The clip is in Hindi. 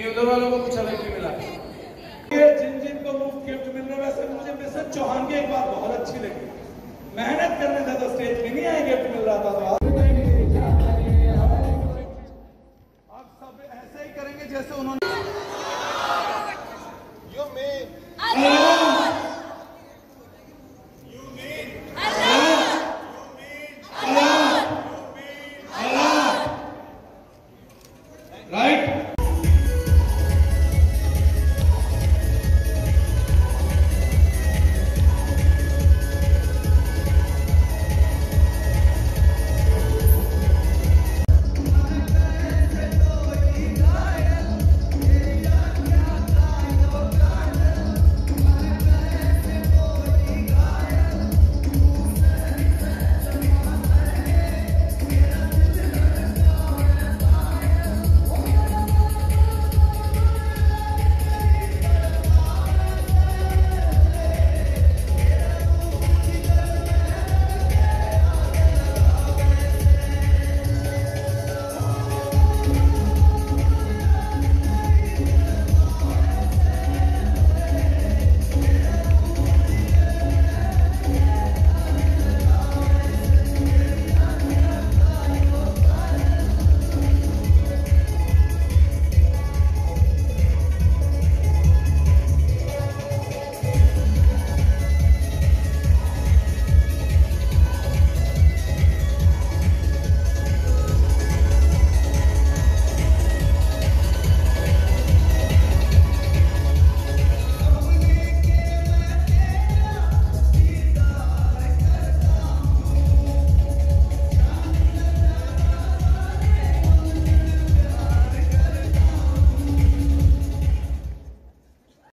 नहीं उधर वालों को कुछ अलग भी मिला। जिन जिन को मुफ़्त गिफ्ट मिल रहे वैसे मुझे बेसर चौहान की एक बात बहुत अच्छी लगी। मेहनत करने से तो स्टेज पे नहीं आए गिफ्ट मिल रहा था तो सब ऐसे ही करेंगे जैसे उन्होंने यू राइट